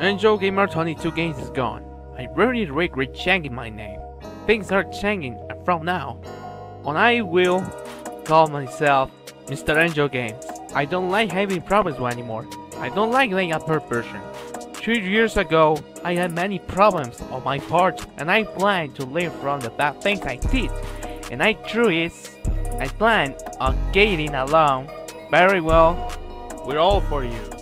Angel Gamer 22 Games is gone. I really regret changing my name. Things are changing from now on. I will call myself Mr. Angel Games. I don't like having problems anymore. I don't like laying a per person. Two years ago, I had many problems on my part and I planned to learn from the bad things I did. And I drew it. I planned on getting along very well. We're all for you.